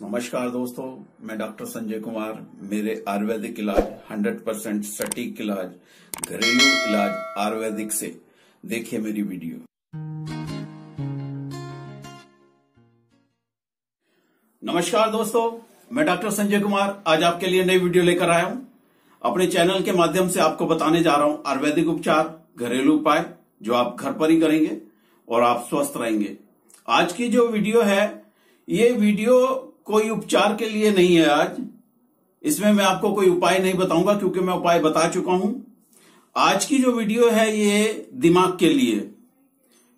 नमस्कार दोस्तों, मैं डॉक्टर संजय कुमार। मेरे आयुर्वेदिक इलाज 100 परसेंट सटीक इलाज, घरेलू इलाज आयुर्वेदिक से। देखिए मेरी वीडियो। नमस्कार दोस्तों, मैं डॉक्टर संजय कुमार। आज आपके लिए नई वीडियो लेकर आया हूँ। अपने चैनल के माध्यम से आपको बताने जा रहा हूँ आयुर्वेदिक उपचार, घरेलू उपाय जो आप घर पर ही करेंगे और आप स्वस्थ रहेंगे। आज की जो वीडियो है, ये वीडियो कोई उपचार के लिए नहीं है आज। इसमें मैं आपको कोई उपाय नहीं बताऊँगा, क्योंकि मैं उपाय बता चुका हूँ। आज की जो वीडियो है, ये दिमाग के लिए।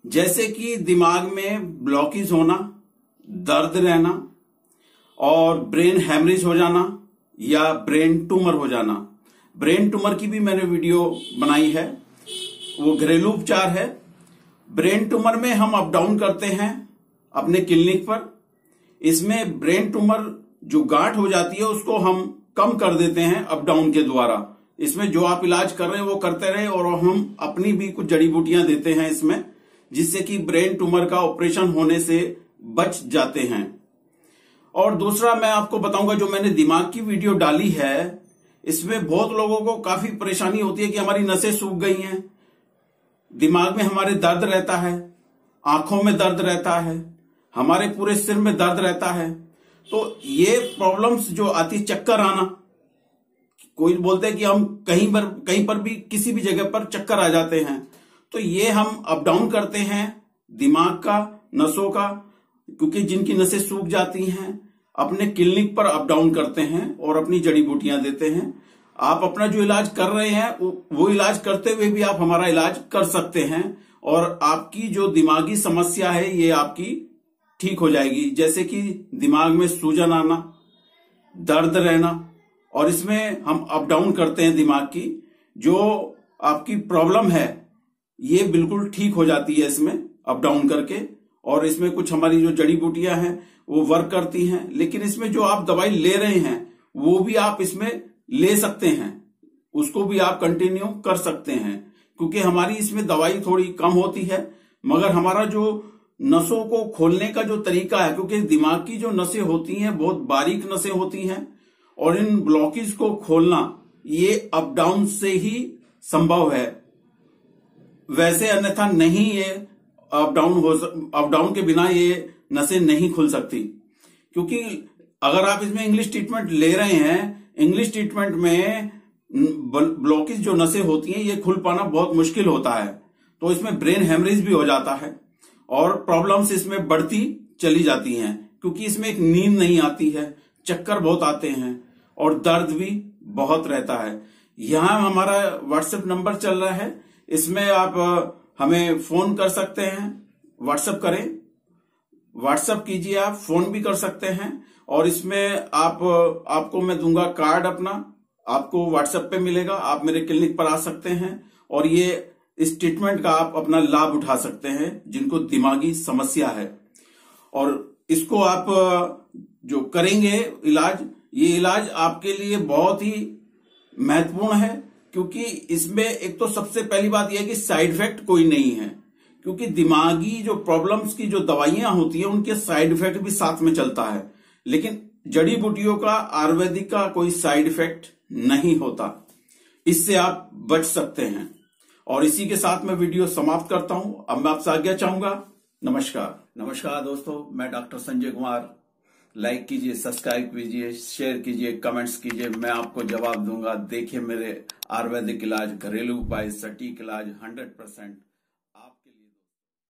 जैसे कि दिमाग में ब्लॉकेज होना, दर्द रहना, और ब्रेन हैमरेज हो जाना, या ब्रेन ट्यूमर हो जाना। ब्रेन ट्यूमर की भी मैंने वीडियो बनाई है। वो घरेलू उपचार है। ब्रेन ट्यूमर में हम अप डाउन करते हैं अपने क्लिनिक पर। इसमें ब्रेन ट्यूमर जो गांठ हो जाती है, उसको हम कम कर देते हैं अप डाउन के द्वारा। इसमें जो आप इलाज कर रहे हैं, वो करते रहे और हम अपनी भी कुछ जड़ी बूटियाँ देते हैं इसमें, जिससे कि ब्रेन ट्यूमर का ऑपरेशन होने से बच जाते हैं। और दूसरा मैं आपको बताऊँगा, जो मैंने दिमाग की वीडियो डाली है, इसमें बहुत लोगों को काफ़ी परेशानी होती है कि हमारी नसें सूख गई हैं। दिमाग में हमारे दर्द रहता है, आँखों में दर्द रहता है हमारे पूरे सिर में दर्द रहता है। तो ये प्रॉब्लम्स जो आती चक्कर आना, कोई बोलते हैं कि हम कहीं पर कहीं पर भी, किसी भी जगह पर चक्कर आ जाते हैं। तो ये हम अप डाउन करते हैं, दिमाग का, नसों का, क्योंकि जिनकी नसें सूख जाती हैं, अपने क्लिनिक पर अप डाउन करते हैं और अपनी जड़ी बूटियाँ देते हैं। आप अपना जो इलाज कर रहे हैं वो इलाज करते हुए भी आप हमारा इलाज कर सकते हैं। और आपकी जो दिमागी समस्या है, ये आपकी ठीक हो जाएगी। जैसे कि दिमाग में सूजन आना, दर्द रहना, और इसमें हम अप डाउन करते हैं दिमाग की। जो आपकी प्रॉब्लम है, ये बिल्कुल ठीक हो जाती है इसमें अप डाउन करके। और इसमें कुछ हमारी जो जड़ी बूटियाँ हैं, वो वर्क करती हैं। लेकिन इसमें जो आप दवाई ले रहे हैं, वो भी आप इसमें ले सकते हैं। उसको भी आप कंटिन्यू कर सकते हैं। क्योंकि हमारी इसमें दवाई थोड़ी कम होती है, मगर हमारा जो नसों को खोलने का जो तरीका है, क्योंकि दिमाग की जो नसें होती हैं, बहुत बारीक नसें होती हैं, और इन ब्लॉकेज को खोलना, ये अप डाउन से ही संभव है। वैसे अन्यथा नहीं ये अप डाउन हो अप डाउन के बिना ये नसें नहीं खुल सकती। क्योंकि अगर आप इसमें इंग्लिश ट्रीटमेंट ले रहे हैं इंग्लिश ट्रीटमेंट में ब्लॉकेज जो नसें होती हैं, ये खुल पाना बहुत मुश्किल होता है। तो इसमें ब्रेन हेमरेज भी हो जाता है। और प्रॉब्लम्स इसमें बढ़ती चली जाती हैं, क्योंकि इसमें एक नींद नहीं आती है, चक्कर बहुत आते हैं और दर्द भी बहुत रहता है। यहाँ हमारा व्हाट्सएप नंबर चल रहा है, इसमें आप हमें फ़ोन कर सकते हैं व्हाट्सएप करें। व्हाट्सएप कीजिए आप फ़ोन भी कर सकते हैं और इसमें आप आपको मैं दूँगा कार्ड अपना, आपको व्हाट्सएप पे मिलेगा, आप मेरे क्लिनिक पर आ सकते हैं और ये इस ट्रीटमेंट का आप अपना लाभ उठा सकते हैं, जिनको दिमागी समस्या है। और इसको आप, जो करेंगे इलाज, ये इलाज आपके लिए बहुत ही महत्वपूर्ण है, क्योंकि इसमें एक तो सबसे पहली बात यह है कि साइड इफ़ेक्ट कोई नहीं है, क्योंकि दिमागी जो प्रॉब्लम्स की जो दवाइयाँ होती हैं, उनके साइड इफ़ेक्ट भी साथ में चलता है। लेकिन जड़ी बूटियों का, आयुर्वेदिक का कोई साइड इफ़ेक्ट नहीं होता। इससे आप बच सकते हैं। और इसी के साथ मैं वीडियो समाप्त करता हूँ। अब मैं आपसे आज्ञा चाहूँगा। नमस्कार। नमस्कार दोस्तों, मैं डॉक्टर संजय कुमार। लाइक कीजिए सब्सक्राइब कीजिए शेयर कीजिए कमेंट्स कीजिए, मैं आपको जवाब दूँगा। देखिए मेरे आयुर्वेदिक इलाज, घरेलू उपाय, सटीक इलाज हंड्रेड परसेंट